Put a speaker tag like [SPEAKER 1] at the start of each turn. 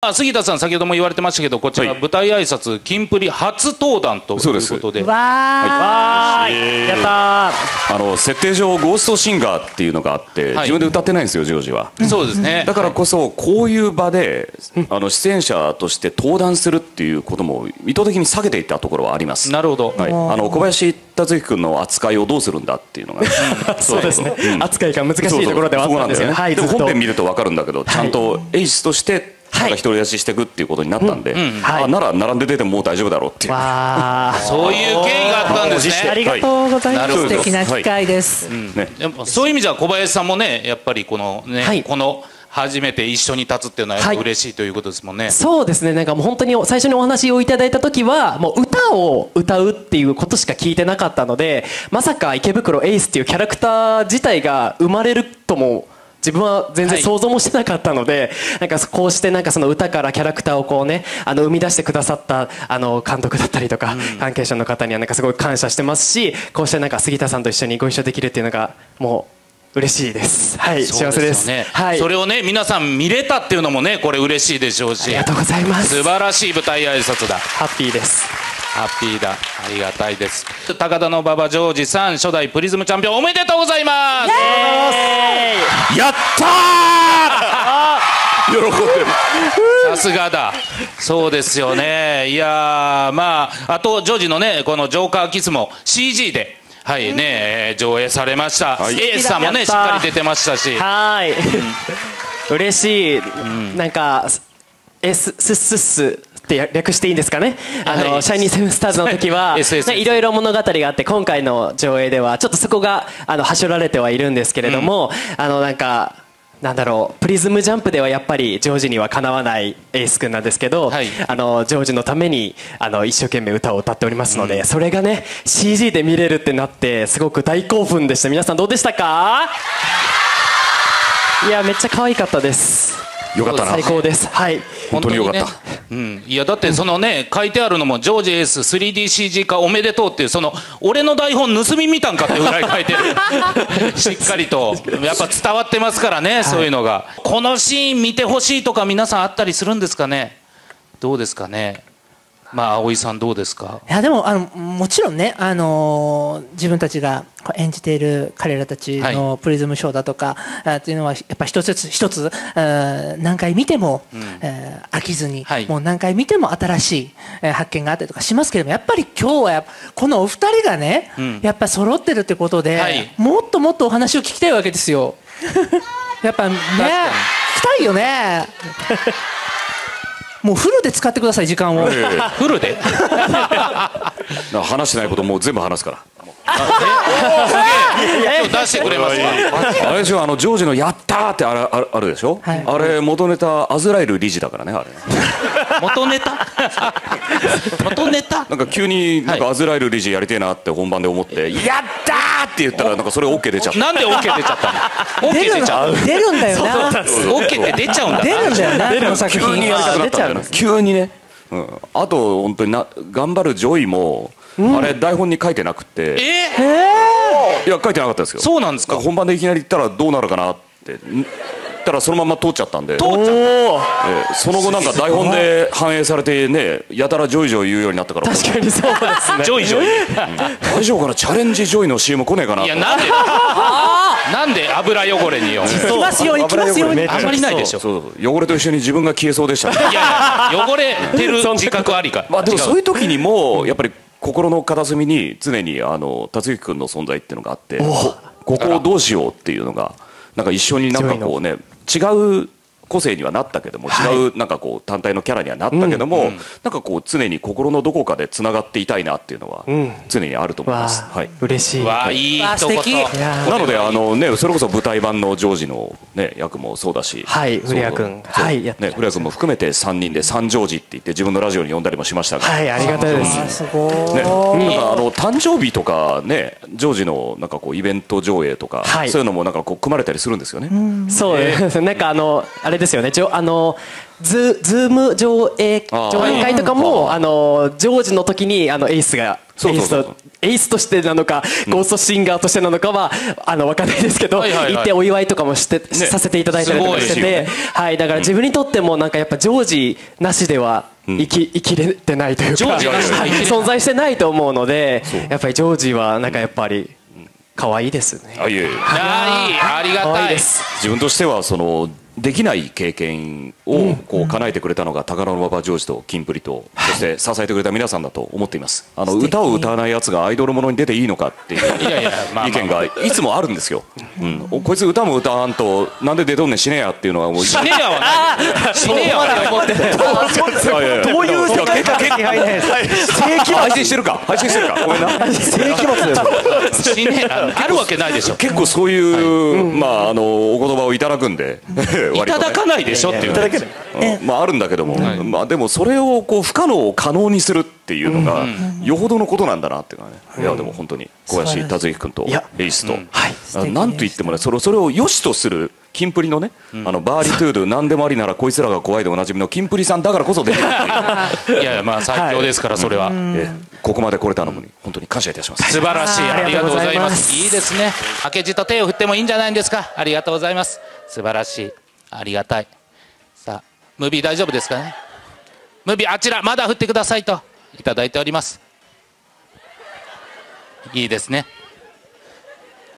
[SPEAKER 1] あ杉田さん先ほども言われてましたけどこちら
[SPEAKER 2] はい。
[SPEAKER 1] 舞台挨拶キンプリ初登壇という
[SPEAKER 2] そうで。す
[SPEAKER 1] ことで
[SPEAKER 3] わ
[SPEAKER 4] わーい。やったー。
[SPEAKER 2] あの設定上ゴーストシンガーっていうのがあって、
[SPEAKER 1] はい。
[SPEAKER 2] 自分で歌ってないんですよジョージは。
[SPEAKER 1] そうですね。
[SPEAKER 2] だからこそこういう場であの出演者として登壇するっていうことも意図的に避けていったところはあります。
[SPEAKER 1] なるほど、
[SPEAKER 2] はい、あの小林達之君の扱いをどうするんだっていうのが、
[SPEAKER 4] そうですね、
[SPEAKER 2] うん。
[SPEAKER 4] 扱いが難しいところではあったんですけど、
[SPEAKER 2] 本編見ると分かるんだけど、ちゃんとエイスとしてなんか独り立ちしていくっていうことになったんで、
[SPEAKER 4] はい。
[SPEAKER 2] あなら並んで出てももう大丈夫だろうっていう。
[SPEAKER 4] わー
[SPEAKER 1] そういう経緯があったんですね。
[SPEAKER 4] ありがとうございます、
[SPEAKER 3] 素敵な機会です。
[SPEAKER 2] ね、
[SPEAKER 1] やっぱそういう意味じゃ小林さんもねやっぱりこのね、
[SPEAKER 4] はい。
[SPEAKER 1] この初めて一緒に立つっていうのはやっぱ
[SPEAKER 4] はい。
[SPEAKER 1] 嬉しいということですもんね、
[SPEAKER 4] そうですね。なんかもう本当に最初にお話をいただいた時はもう歌を歌うっていうことしか聞いてなかったのでまさか池袋エースっていうキャラクター自体が生まれるとも自分は全然想像もしてなかったので、なんかこうしてなんかその歌からキャラクターをこうねあの生み出してくださったあの監督だったりとか、関係者の方にはなんかすごい感謝してますしこうしてなんか杉田さんと一緒にご一緒できるっていうのがもう嬉しいです。はい幸せです
[SPEAKER 1] よね、
[SPEAKER 4] はい。
[SPEAKER 1] それをね皆さん見れたっていうのもねこれ嬉しいでしょうし。
[SPEAKER 4] ありがとうございます。
[SPEAKER 1] 素晴らしい舞台挨拶だ。
[SPEAKER 4] ハッピーです。
[SPEAKER 1] ハッピーだ。ありがたいです。高田の馬場ジョージさん初代プリズムチャンピオンおめでとうございます
[SPEAKER 2] やったー！喜んでる。
[SPEAKER 1] さすがだ。そうですよね。いやーまああとジョージのねこのジョーカーキスも CG ではいね、えー上映されました、
[SPEAKER 2] はい。
[SPEAKER 1] エースさんもねしっかり出てましたし。
[SPEAKER 4] はーい、嬉しい、なんかえすすすっすって略していいんですかね、あの
[SPEAKER 1] はい。
[SPEAKER 4] シャイニーセブンスターズの時は、
[SPEAKER 1] はい
[SPEAKER 4] ろいろ物語があって今回の上映ではちょっとそこがあのはしょられてはいるんですけれども、あのなんかなんだろうプリズムジャンプではやっぱりジョージにはかなわないエース君なんですけど、
[SPEAKER 1] はい。
[SPEAKER 4] あのジョージのためにあの一生懸命歌を歌っておりますので、それがね CG で見れるってなってすごく大興奮でした。皆さんどうでしたか？いやめっちゃ可愛かったです。
[SPEAKER 2] よかったな。
[SPEAKER 4] 最高です。はい。
[SPEAKER 2] 本当によかった
[SPEAKER 1] うん、いやだってそのね書いてあるのも「ジョージエース 3DCG 化おめでとう」っていうその俺の台本盗み見たんかってぐらい書いてる。しっかりと。やっぱ伝わってますからね、そういうのが。このシーン見てほしいとか皆さんあったりするんですかね？どうですかね？まあ葵さんどうですか？
[SPEAKER 3] いやでもあのもちろんね、あのー自分たちが演じている彼らたちのプリズムショーだとか、あっていうのはやっぱ一つ一つ何回見ても、えー飽きずに、
[SPEAKER 1] はい。
[SPEAKER 3] もう何回見ても新しい、えー発見があったりとかしますけれどもやっぱり今日はやこのお二人がね、やっぱ揃ってるってことで、
[SPEAKER 1] はい。
[SPEAKER 3] もっともっとお話を聞きたいわけですよ。やっぱね聞きたいよね。もうフルで使ってください時間を。
[SPEAKER 2] ええ。
[SPEAKER 1] フルで？
[SPEAKER 2] な話してないこともう全部話すから。
[SPEAKER 1] 出してくれますか
[SPEAKER 2] あれでしょあのジョージの「やった!」ってあれあるあるでしょ、
[SPEAKER 3] はい。
[SPEAKER 2] あれ元ネタアズラエル理事だからねあれ
[SPEAKER 1] 元ネタ？元ネタ？
[SPEAKER 2] なんか急になん
[SPEAKER 1] は
[SPEAKER 2] かアズラエル理事やりてえなって本番で思って「やった!」って言ったらなんかそれ OK 出ちゃった。
[SPEAKER 1] なんで OK 出ちゃったの？OK
[SPEAKER 3] 出る
[SPEAKER 1] 出ちゃう。
[SPEAKER 3] の出るんだよな。
[SPEAKER 1] OK って出ちゃうんだ
[SPEAKER 3] 出るんだよな、この作品。
[SPEAKER 4] 出ちゃう
[SPEAKER 2] 急にね、うん、あと本当にな頑張るジョイも、あれ台本に書いてなくて。
[SPEAKER 1] え？
[SPEAKER 2] いや書いてなかったですよ。
[SPEAKER 1] そうなんですか？
[SPEAKER 2] 本番でいきなり言ったらどうなるかなって言ったらそのまま通っちゃったんで。
[SPEAKER 1] 通っちゃった。
[SPEAKER 2] ええその後なんか台本で反映されてねやたらジョイジョイ言うようになったから。
[SPEAKER 4] 確かにそうですね。
[SPEAKER 1] ジョイジョイ？
[SPEAKER 2] 大丈夫かな？チャレンジジョイの CM 来ねえかない
[SPEAKER 1] やなんで？なんで？油汚れによ。
[SPEAKER 3] 行きますよ、行きますよ。
[SPEAKER 1] あんまりないでしょ。
[SPEAKER 2] そう。そう汚れと一緒に自分が消えそうでしたね。
[SPEAKER 1] いやいや汚れてる 自覚ありか。
[SPEAKER 2] まあでも
[SPEAKER 1] 違
[SPEAKER 2] そういう時にもやっぱり心の片隅に常にあの達之君の存在っていうのがあってこここをどうしようっていうのがなんか一緒になんかこうね違う個性にはなったけども違うなんかこう単体のキャラにはなったけどもなんかこう常に心のどこかでつながっていたいなっていうのは常にあると思い
[SPEAKER 4] わ
[SPEAKER 2] ます。
[SPEAKER 4] あ、
[SPEAKER 2] はい。
[SPEAKER 4] 嬉しい。
[SPEAKER 1] わあい。い
[SPEAKER 3] 素敵。
[SPEAKER 2] なのであのねそれこそ舞台版のジョージのね役もそうだし、
[SPEAKER 4] はい古谷君。はい
[SPEAKER 2] ね古谷君も含めて三人で三ジョージって言って自分のラジオに呼んだりもしましたが、
[SPEAKER 4] はいありがたいです。
[SPEAKER 3] あすご
[SPEAKER 2] ね、
[SPEAKER 3] い。
[SPEAKER 2] なんかあの誕生日とかねジョージのなんかこうイベント上映とか、
[SPEAKER 4] はい。
[SPEAKER 2] そういうのもなんかこう組まれたりするんですよね。
[SPEAKER 4] そうです。ね。なんかあのあれれですよねあのズズーム上映上映会とかもあのジョージの時にあのエースがエースとエースとしてなのか、ゴーストシンガーとしてなのかはあの分かんないですけど、行ってお祝いとかもして、させていただいたりとかしてて、はいだから自分にとってもなんかやっぱジョージなしでは生き,、生きれてないというか存在してないと思うのでやっぱりジョージはなんかやっぱり可愛いですね。
[SPEAKER 2] あいえいえ。
[SPEAKER 1] ありがたい。
[SPEAKER 4] いです。
[SPEAKER 2] 自分としてはそのできない経験をこう叶えてくれたのが高野馬場ジョージとキンプリとそして支えてくれた皆さんだと思っています。あの歌を歌わないやつがアイドルものに出ていいのかっていう意見がいつもあるんですよ、うん、おこいつ歌も歌わんとなんで出とんねん死ねやっていうのはもう
[SPEAKER 1] 死ねやはない死ね。やはない
[SPEAKER 4] 思って
[SPEAKER 2] どういう世界観配信してるか？配信してるか？ごめんな。
[SPEAKER 5] 世紀末
[SPEAKER 1] 死ね。やあるわけないでしょ。
[SPEAKER 2] 結構そういう、まああのお言葉をいただくんで
[SPEAKER 1] いただかないでしょっていう
[SPEAKER 5] だけで
[SPEAKER 2] うん。まああるんだけども、まあでもそれをこう不可能を可能にするっていうのがよほどのことなんだなっていうかね、いやでも本当に小林達之君とエイスと、
[SPEAKER 4] はい。
[SPEAKER 2] あなんと言ってもねそれそれを良しとするキンプリのね、あのバーリトゥードゥ 何でもありならこいつらが怖いでおなじみのキンプリさんだからこそできるっていう。
[SPEAKER 1] いやいやまあ最強ですからそれは。
[SPEAKER 2] えここまで来れたのに本当に感謝いたします。
[SPEAKER 1] 素晴らしい。
[SPEAKER 4] あ
[SPEAKER 1] りがとうございます。いいですね。明けじと手を振ってもいいんじゃないんですか。ありがとうございます。素晴らしいありがたい。さあムービー大丈夫ですかね？ムービーあちらまだ振ってくださいといただいております。いいですね。